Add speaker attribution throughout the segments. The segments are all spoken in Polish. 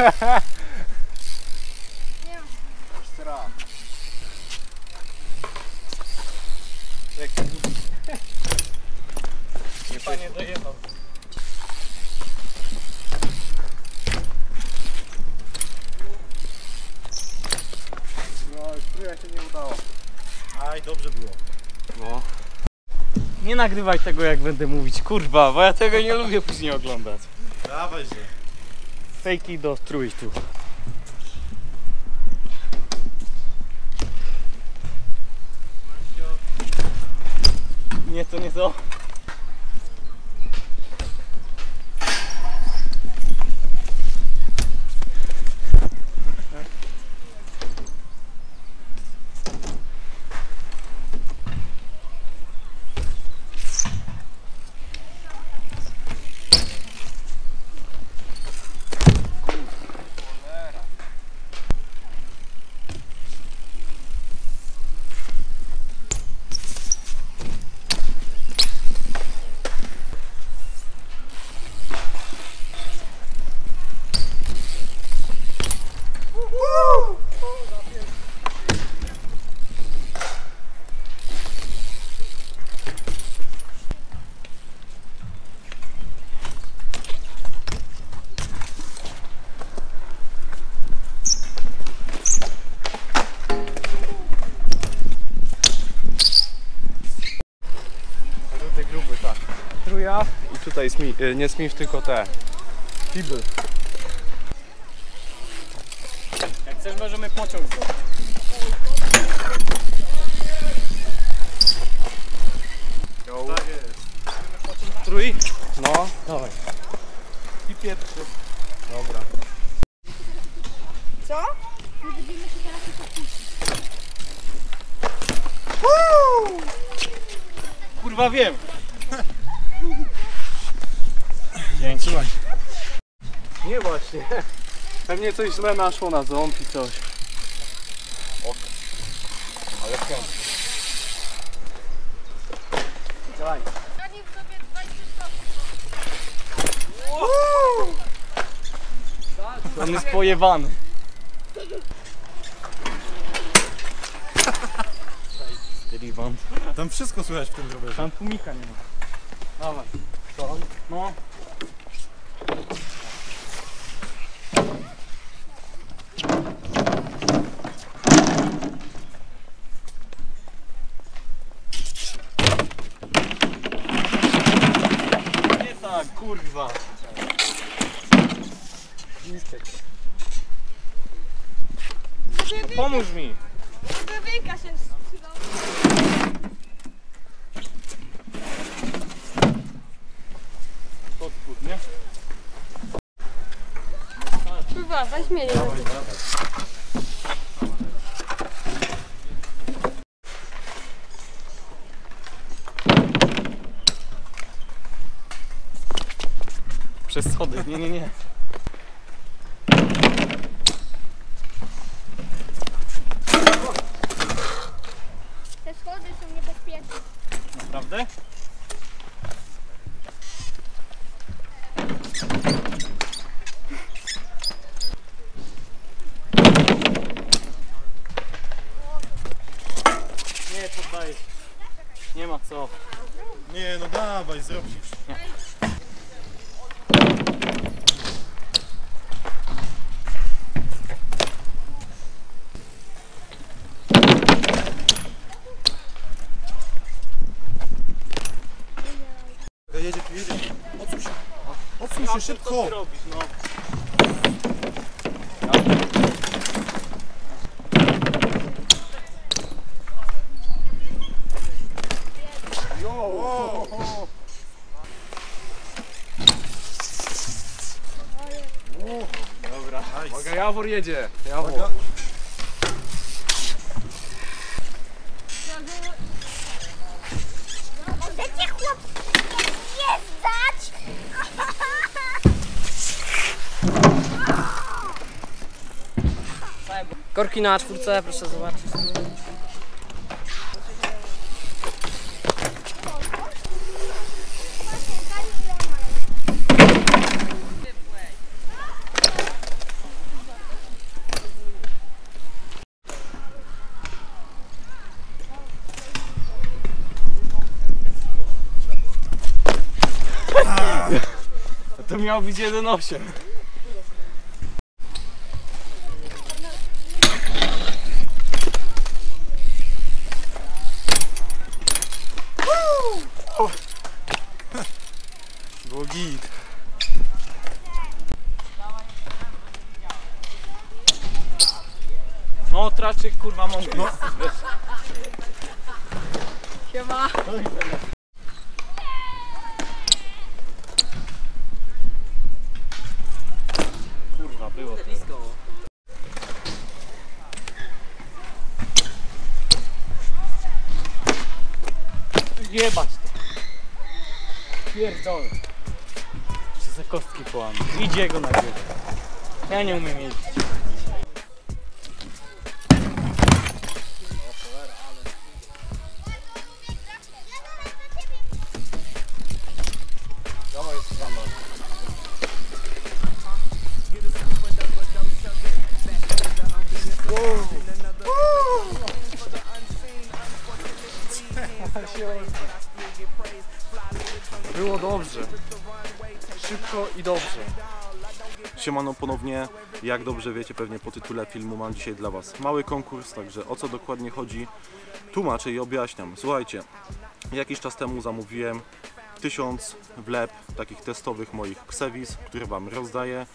Speaker 1: Jeszcze raz. Jak to Nie
Speaker 2: Panie dojechał.
Speaker 1: No, już trójka się nie udało.
Speaker 2: Aj, dobrze było. Nie nagrywaj tego jak będę mówić, kurwa, bo ja tego nie lubię później oglądać.
Speaker 3: Dawaj się.
Speaker 2: Trójtu. Nie, to nie to.
Speaker 1: Rudy gruby, tak. Truja i tutaj Smith, y, nie Smith, tylko te. Fibel.
Speaker 2: Jak chcesz możemy pociąg zrobić.
Speaker 3: Tak jest.
Speaker 1: Trój? No.
Speaker 2: Dawaj.
Speaker 1: I pierwszy. Dobra.
Speaker 4: Co? Nie będziemy się teraz tylko
Speaker 2: Kurwa wiem. Dzięki.
Speaker 1: Nie właśnie. Pewnie coś źle naszło na ząb i coś. O. Ale
Speaker 4: sobie 20
Speaker 2: On jest pojewany.
Speaker 3: Tam wszystko słychać w tym rowerze.
Speaker 2: Tam tłumika nie ma.
Speaker 1: Dawaj.
Speaker 2: No. Nie tak, kurwa. Pomóż mi.
Speaker 4: Wywyka się sprzedał.
Speaker 2: Pod spód, nie?
Speaker 4: Kurwa, weź mnie nie
Speaker 2: Przez schody, nie, nie, nie.
Speaker 4: Te schody są niebezpieczne.
Speaker 2: Naprawdę? Nie, poddaję. Nie ma co.
Speaker 3: Nie no dawaj, zrobisz. Jedzie tu, jedzie tu. Odsuń się. Szybko.
Speaker 2: ty robisz, no?
Speaker 1: Dobra.
Speaker 3: Nice.
Speaker 1: Uwaga, Jawor jedzie. Jawor.
Speaker 5: Korki na czwórce, proszę zobaczyć.
Speaker 2: to miał być 1,8. No traczyk kurwa mąki. No.
Speaker 5: Siema.
Speaker 2: Kurwa było to. Jebać to. Pierdolę. Czy za kostki połamy. Idzie go na górę. Ja nie umiem jeździć.
Speaker 3: Było dobrze. Szybko i dobrze. Siemano ponownie. Jak dobrze wiecie pewnie po tytule filmu mam dzisiaj dla Was mały konkurs, także o co dokładnie chodzi tłumaczę i objaśniam. Słuchajcie, jakiś czas temu zamówiłem tysiąc wlep takich testowych moich Xevis, które Wam rozdaję.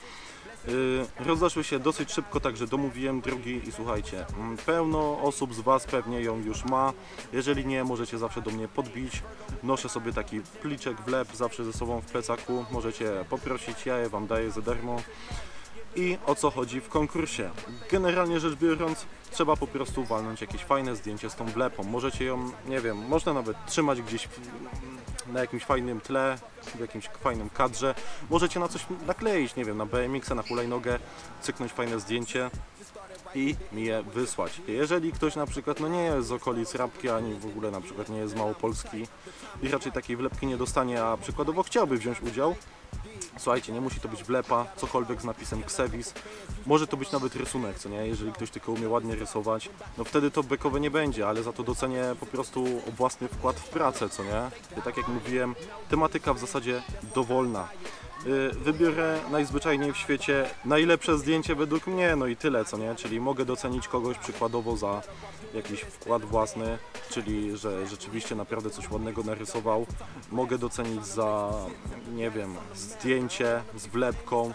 Speaker 3: Yy, Rozeszły się dosyć szybko, także domówiłem drugi i słuchajcie, mm, pełno osób z Was pewnie ją już ma. Jeżeli nie, możecie zawsze do mnie podbić. Noszę sobie taki pliczek wlep zawsze ze sobą w plecaku. Możecie poprosić, ja je Wam daję za darmo. I o co chodzi w konkursie? Generalnie rzecz biorąc, trzeba po prostu walnąć jakieś fajne zdjęcie z tą wlepą. Możecie ją, nie wiem, można nawet trzymać gdzieś na jakimś fajnym tle, w jakimś fajnym kadrze. Możecie na coś nakleić, nie wiem, na BMX-a, na hulajnogę, cyknąć fajne zdjęcie i mi je wysłać. Jeżeli ktoś na przykład no nie jest z okolic Rabki, ani w ogóle na przykład nie jest z Małopolski i raczej takiej wlepki nie dostanie, a przykładowo chciałby wziąć udział, Słuchajcie, nie musi to być wlepa, cokolwiek z napisem Xevis. Może to być nawet rysunek, co nie? Jeżeli ktoś tylko umie ładnie rysować, no wtedy to bekowe nie będzie, ale za to docenię po prostu własny wkład w pracę, co nie? I tak jak mówiłem, tematyka w zasadzie dowolna. Y, Wybiorę najzwyczajniej w świecie najlepsze zdjęcie według mnie, no i tyle, co nie? Czyli mogę docenić kogoś przykładowo za jakiś wkład własny, czyli że rzeczywiście naprawdę coś ładnego narysował. Mogę docenić za, nie wiem, zdjęcie z wlepką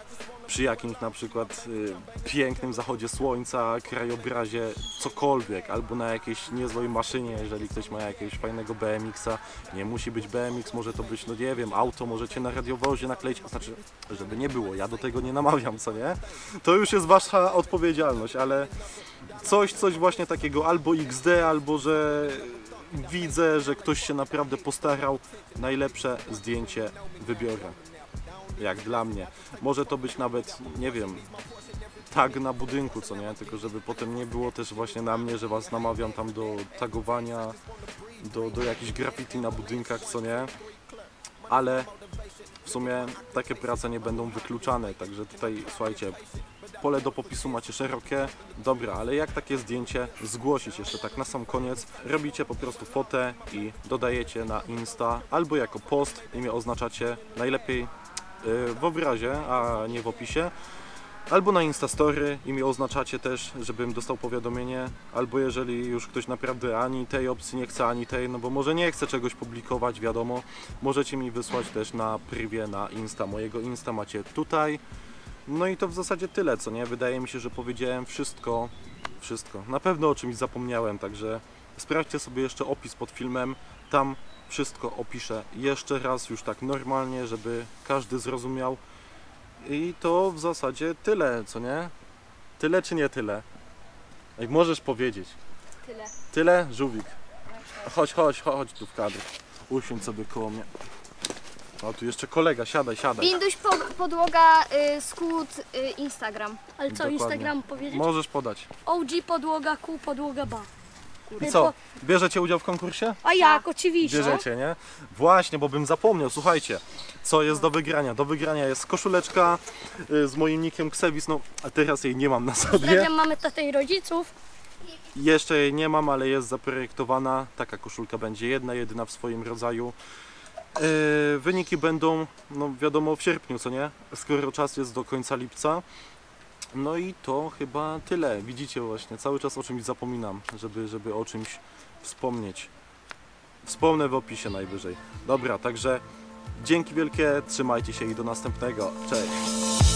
Speaker 3: przy jakimś na przykład y, pięknym zachodzie słońca, krajobrazie, cokolwiek, albo na jakiejś niezłej maszynie, jeżeli ktoś ma jakiegoś fajnego BMX-a. Nie musi być BMX, może to być, no nie wiem, auto, możecie na radiowozie nakleić, znaczy, żeby nie było, ja do tego nie namawiam, co nie? To już jest wasza odpowiedzialność, ale coś, coś właśnie takiego albo XD, albo że widzę, że ktoś się naprawdę postarał, najlepsze zdjęcie wybiorę. Jak dla mnie. Może to być nawet, nie wiem, tag na budynku, co nie? Tylko żeby potem nie było też właśnie na mnie, że was namawiam tam do tagowania, do, do jakichś graffiti na budynkach, co nie? Ale w sumie takie prace nie będą wykluczane, także tutaj słuchajcie, pole do popisu macie szerokie, dobra, ale jak takie zdjęcie zgłosić jeszcze tak na sam koniec, robicie po prostu fotę i dodajecie na Insta albo jako post i mnie oznaczacie najlepiej w obrazie, a nie w opisie. Albo na Instastory i mi oznaczacie też, żebym dostał powiadomienie, albo jeżeli już ktoś naprawdę ani tej opcji nie chce, ani tej, no bo może nie chce czegoś publikować, wiadomo, możecie mi wysłać też na privie na Insta. Mojego Insta macie tutaj. No i to w zasadzie tyle, co nie? Wydaje mi się, że powiedziałem wszystko, wszystko. Na pewno o czymś zapomniałem, także sprawdźcie sobie jeszcze opis pod filmem. Tam wszystko opiszę jeszcze raz, już tak normalnie, żeby każdy zrozumiał. I to w zasadzie tyle, co nie? Tyle czy nie tyle? Jak możesz powiedzieć.
Speaker 6: Tyle.
Speaker 3: Tyle? Żółwik. Chodź, chodź, chodź tu w kadr. Usiądź sobie koło mnie. O, tu jeszcze kolega, siadaj, siadaj.
Speaker 6: Winduś po, podłoga, y, skut, y, Instagram.
Speaker 4: Ale co,
Speaker 3: Dokładnie.
Speaker 4: Instagram powiedzieć?
Speaker 3: Możesz podać.
Speaker 4: OG podłoga, Q podłoga ba.
Speaker 3: I co? Bierzecie udział w konkursie?
Speaker 4: A jak, oczywiście.
Speaker 3: Bierzecie, nie? Właśnie, bo bym zapomniał. Słuchajcie, co jest do wygrania? Do wygrania jest koszuleczka y, z moim nickiem Xevis. No, a teraz jej nie mam na sobie.
Speaker 4: Pozdrawiam mamy tatę i rodziców.
Speaker 3: Jeszcze jej nie mam, ale jest zaprojektowana. Taka koszulka będzie jedna, jedyna w swoim rodzaju. Yy, wyniki będą, no wiadomo, w sierpniu, co nie? Skoro czas jest do końca lipca. No i to chyba tyle. Widzicie właśnie, cały czas o czymś zapominam, żeby, żeby o czymś wspomnieć. Wspomnę w opisie najwyżej. Dobra, także dzięki wielkie, trzymajcie się i do następnego. Cześć!